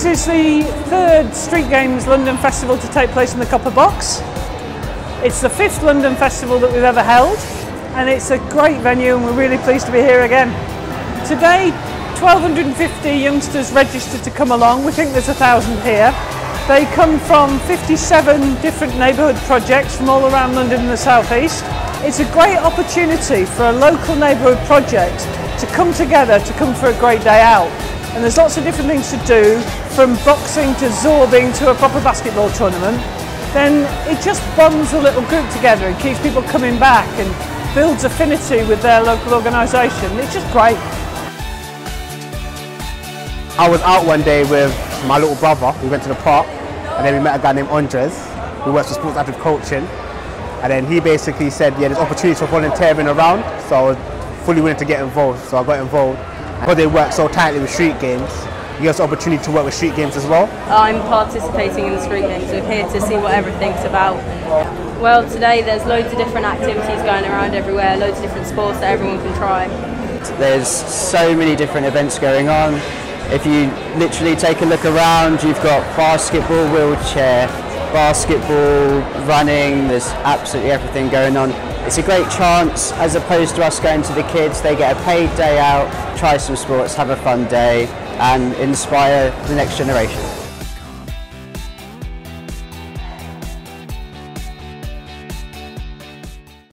This is the third StreetGames London Festival to take place in the Copper Box. It's the fifth London Festival that we've ever held and it's a great venue and we're really pleased to be here again. Today 1250 youngsters registered to come along, we think there's a thousand here. They come from 57 different neighbourhood projects from all around London and the South East. It's a great opportunity for a local neighbourhood project to come together to come for a great day out. And there's lots of different things to do, from boxing to zorbing to a proper basketball tournament. Then it just bonds a little group together and keeps people coming back and builds affinity with their local organisation. It's just great. I was out one day with my little brother. We went to the park and then we met a guy named Andres who works for Sports Active Coaching. And then he basically said, yeah, there's opportunities for volunteering around. So I was fully willing to get involved. So I got involved. Because they work so tightly with StreetGames, you get the opportunity to work with StreetGames as well. I'm participating in the street games. We're here to see what everything's about. Well, today there's loads of different activities going around everywhere, loads of different sports that everyone can try. There's so many different events going on. If you literally take a look around, you've got basketball, wheelchair, basketball, running, there's absolutely everything going on. It's a great chance, as opposed to us going to the kids, they get a paid day out, try some sports, have a fun day, and inspire the next generation.